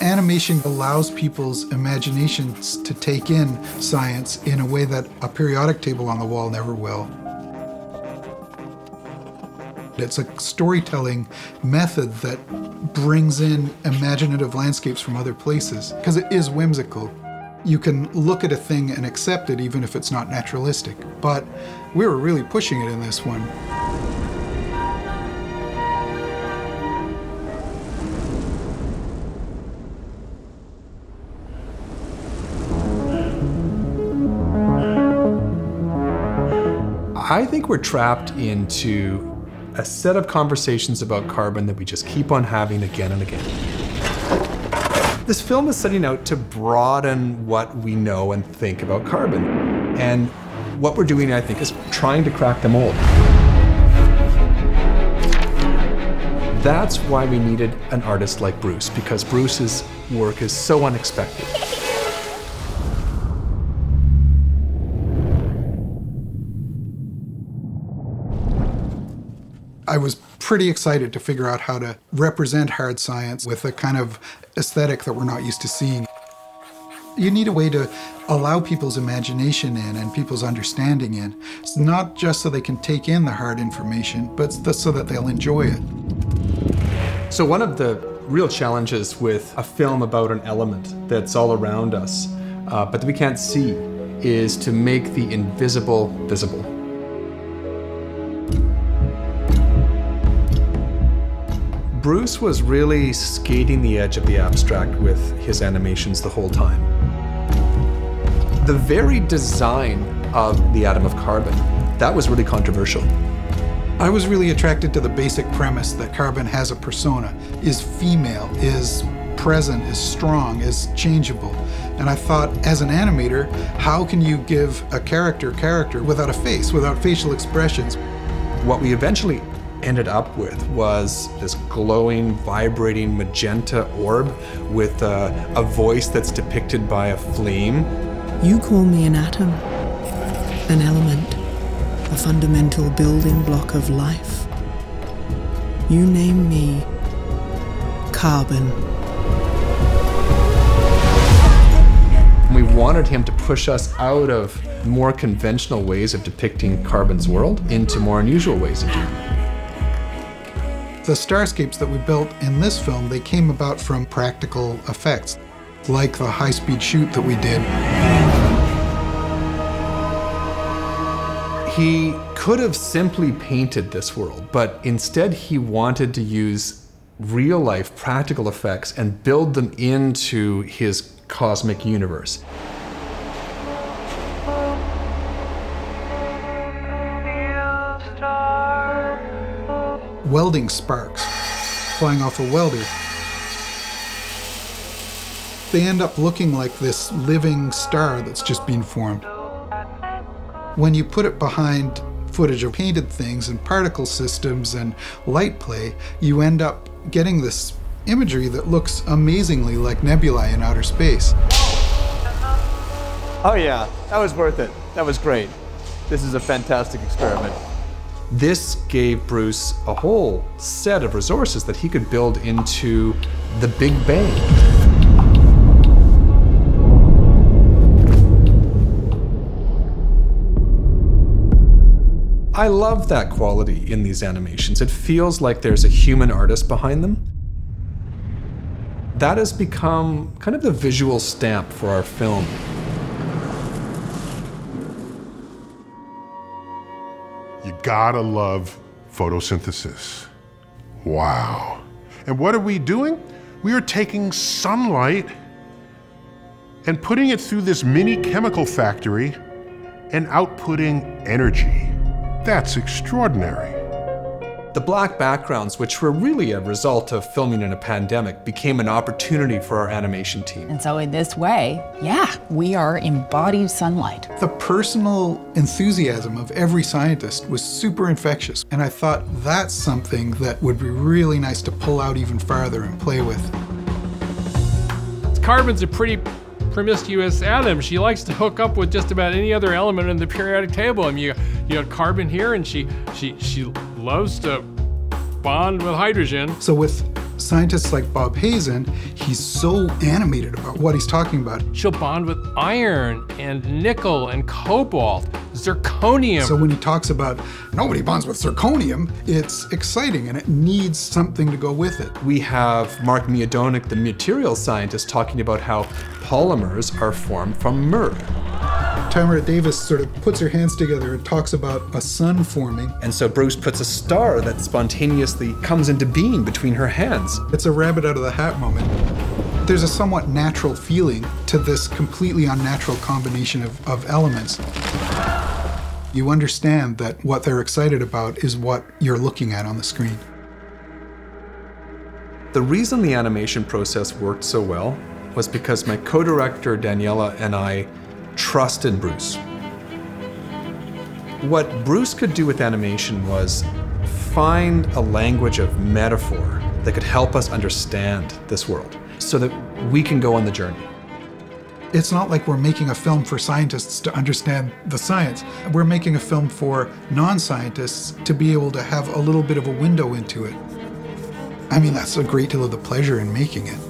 Animation allows people's imaginations to take in science in a way that a periodic table on the wall never will. It's a storytelling method that brings in imaginative landscapes from other places because it is whimsical. You can look at a thing and accept it even if it's not naturalistic, but we were really pushing it in this one. I think we're trapped into a set of conversations about carbon that we just keep on having again and again. This film is setting out to broaden what we know and think about carbon. And what we're doing, I think, is trying to crack the mold. That's why we needed an artist like Bruce, because Bruce's work is so unexpected. I was pretty excited to figure out how to represent hard science with a kind of aesthetic that we're not used to seeing. You need a way to allow people's imagination in and people's understanding in. It's not just so they can take in the hard information, but so that they'll enjoy it. So one of the real challenges with a film about an element that's all around us, uh, but that we can't see, is to make the invisible visible. Bruce was really skating the edge of the abstract with his animations the whole time. The very design of the atom of carbon, that was really controversial. I was really attracted to the basic premise that carbon has a persona, is female, is present, is strong, is changeable. And I thought, as an animator, how can you give a character character without a face, without facial expressions? What we eventually ended up with was this glowing, vibrating magenta orb with a, a voice that's depicted by a flame. You call me an atom, an element, a fundamental building block of life. You name me carbon. We wanted him to push us out of more conventional ways of depicting carbon's world into more unusual ways of doing it. The starscapes that we built in this film, they came about from practical effects, like the high-speed shoot that we did. He could have simply painted this world, but instead he wanted to use real-life practical effects and build them into his cosmic universe. Welding sparks flying off a welder. They end up looking like this living star that's just been formed. When you put it behind footage of painted things and particle systems and light play, you end up getting this imagery that looks amazingly like nebulae in outer space. Oh yeah, that was worth it. That was great. This is a fantastic experiment. This gave Bruce a whole set of resources that he could build into the Big Bang. I love that quality in these animations. It feels like there's a human artist behind them. That has become kind of the visual stamp for our film. You gotta love photosynthesis. Wow. And what are we doing? We are taking sunlight and putting it through this mini chemical factory and outputting energy. That's extraordinary. The black backgrounds, which were really a result of filming in a pandemic, became an opportunity for our animation team. And so in this way, yeah, we are embodied sunlight. The personal enthusiasm of every scientist was super infectious, and I thought that's something that would be really nice to pull out even farther and play with. Carbon's a pretty promiscuous atom. She likes to hook up with just about any other element in the periodic table. I mean, you, you got carbon here, and she she she loves to bond with hydrogen. So with scientists like Bob Hazen, he's so animated about what he's talking about. She'll bond with iron and nickel and cobalt, zirconium. So when he talks about nobody bonds with zirconium, it's exciting and it needs something to go with it. We have Mark Miodownik, the material scientist, talking about how polymers are formed from myrrh. Tamara Davis sort of puts her hands together and talks about a sun forming. And so Bruce puts a star that spontaneously comes into being between her hands. It's a rabbit out of the hat moment. There's a somewhat natural feeling to this completely unnatural combination of, of elements. You understand that what they're excited about is what you're looking at on the screen. The reason the animation process worked so well was because my co-director Daniela and I trusted Bruce. What Bruce could do with animation was find a language of metaphor that could help us understand this world so that we can go on the journey. It's not like we're making a film for scientists to understand the science. We're making a film for non scientists to be able to have a little bit of a window into it. I mean, that's a great deal of the pleasure in making it.